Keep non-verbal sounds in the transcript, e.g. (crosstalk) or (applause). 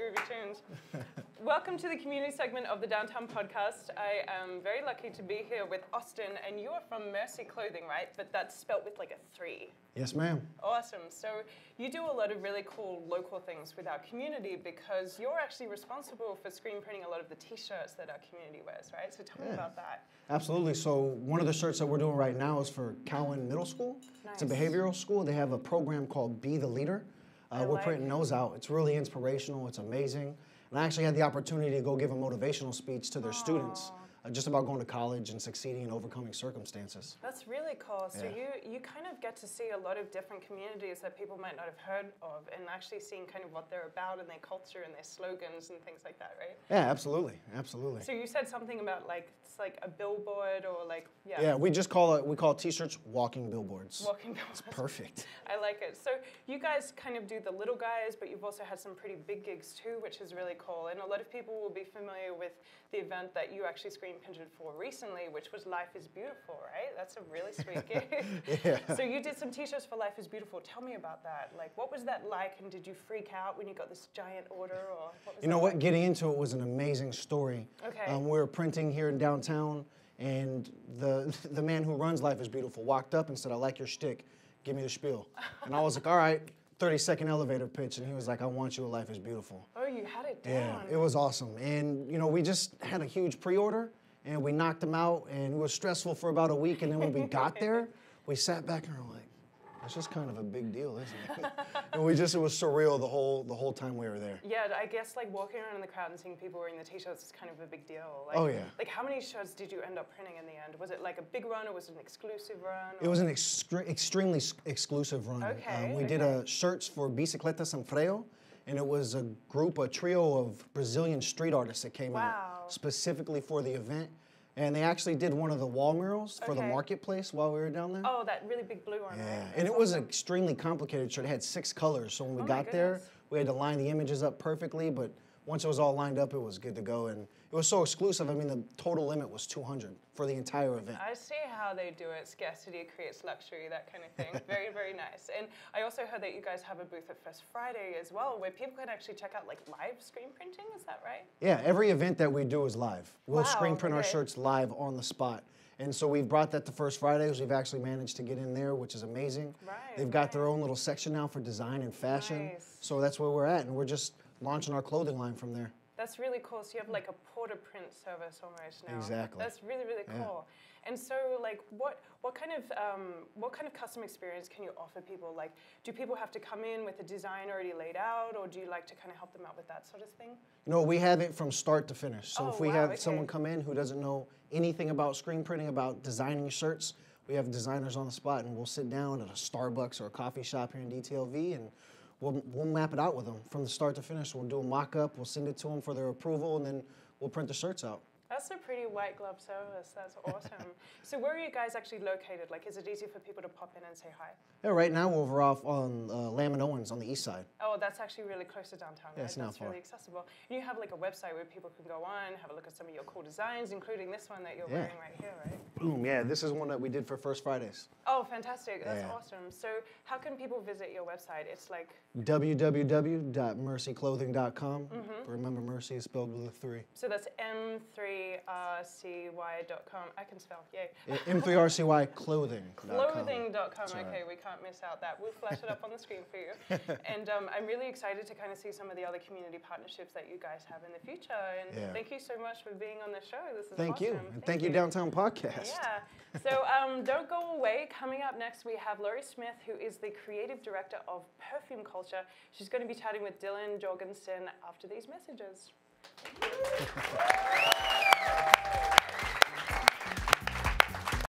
groovy tunes. Welcome to the community segment of the Downtown Podcast. I am very lucky to be here with Austin, and you are from Mercy Clothing, right? But that's spelt with like a three. Yes, ma'am. Awesome. So you do a lot of really cool local things with our community because you're actually responsible for screen printing a lot of the T-shirts that our community wears, right? So tell me about that. Absolutely. So one of the shirts that we're doing right now is for Cowan Middle School. It's a behavioral school. They have a program called Be the Leader. Uh, we're like printing those out. It's really inspirational. It's amazing. And I actually had the opportunity to go give a motivational speech to their students uh, Uh, just about going to college and succeeding and overcoming circumstances. That's really cool. So Yeah. you you kind of get to see a lot of different communities that people might not have heard of, and actually seeing kind of what they're about and their culture and their slogans and things like that, right? Yeah, absolutely. Absolutely. So you said something about like it's like a billboard or like yeah, Yeah, we just call it, we call t-shirts walking billboards. walking billboards. Perfect. I like it. So you guys kind of do the little guys, but you've also had some pretty big gigs too, which is really cool. And a lot of people will be familiar with the event that you actually screen printed for recently, which was Life is Beautiful, right? That's a really sweet (laughs) gig. Yeah. So you did some t-shirts for Life is Beautiful. Tell me about that. Like, what was that like? And did you freak out when you got this giant order, or what was You know what? like? Getting into it was an amazing story. Okay. Um, we were printing here in downtown, and the (laughs) the man who runs Life is Beautiful walked up and said, "I like your shtick. Give me the spiel." And I was like, "All right." 30 second elevator pitch, and he was like, "I want you. A Life is Beautiful." Oh, you had it down. Yeah, it was awesome. And you know, we just had a huge pre-order, and we knocked them out, and it was stressful for about a week. And then when we got there, we sat back and were like, "It's just kind of a big deal, isn't it?" (laughs) and we just it was surreal the whole the whole time we were there. Yeah, I guess like walking around in the crowd and seeing people wearing the t-shirts is kind of a big deal. Like, Oh, yeah. Like how many shirts did you end up printing in the end? Was it like a big run or was it an exclusive run? It was an extre- extremely s- exclusive run. Um, Okay, we did a shirts for Bicicleta Sem Freio, and it was a group, a trio of Brazilian street artists that came Wow. out specifically for the event. And they actually did one of the wall murals for the marketplace while we were down there. Oh, that really big blue one. Yeah, right? and it was awesome. an extremely complicated shirt. It had six colors, so when we Oh got there, we had to line the images up perfectly. But once it was all lined up, it was good to go, and it was so exclusive. I mean, the total limit was 200 for the entire event. I see how they do it. Scarcity creates luxury, that kind of thing. very, (laughs) very nice. And I also heard that you guys have a booth at First Friday as well, where people can actually check out like live screen printing. Is that right? Yeah, every event that we do is live. We'll Wow, screen print our shirts live on the spot. And so we've brought that to First Fridays. We've actually managed to get in there, which is amazing. Right, They've got their own little section now for design and fashion. Nice. So that's where we're at, and we're just launching our clothing line from there. That's really cool. So you have like a porter print service almost now. Exactly. That's really really Yeah. cool. And so like what what kind of um, what kind of custom experience can you offer people? Like do people have to come in with a design already laid out, or do you like to kind of help them out with that sort of thing? No, we have it from start to finish. So Oh, if we wow, have okay. someone come in who doesn't know anything about screen printing, about designing shirts, we have designers on the spot, and we'll sit down at a Starbucks or a coffee shop here in DTLV, and we'll, we'll map it out with them from the start to finish. We'll do a mock-up, we'll send it to them for their approval, and then we'll print the shirts out. That's a pretty white glove service. That's (laughs) awesome. so where are you guys actually located? Like, is it easy for people to pop in and say hi? Yeah, right now we're over off on uh, Lamb and Owens on the east side. Oh, that's actually really close to downtown. Yeah, right? it's not that's far. really accessible. And you have like a website where people can go on, have a look at some of your cool designs, including this one that you're Yeah. wearing right here, right? Boom, yeah, this is one that we did for First Fridays. Oh, fantastic. That's Yeah. awesome. So, how can people visit your website? It's like, www.mercyclothing.com. Mm-hmm. Remember, Mercy is spelled with a three. so that's m3rcy.com. I can spell, yay. M3RCY clothing. Clothing.com. Okay, we can't miss out that. We'll flash it up on the screen for you. (laughs) and um, I'm really excited to kind of see some of the other community partnerships that you guys have in the future. And Yeah. thank you so much for being on the show. This is Thank you. awesome. And thank, you, Downtown Podcast. Yeah. So um, don't go away. Coming up next, we have Laurie Smith, who is the creative director of Perfume Culture. She's going to be chatting with Dylan Jorgensen after these messages. (laughs)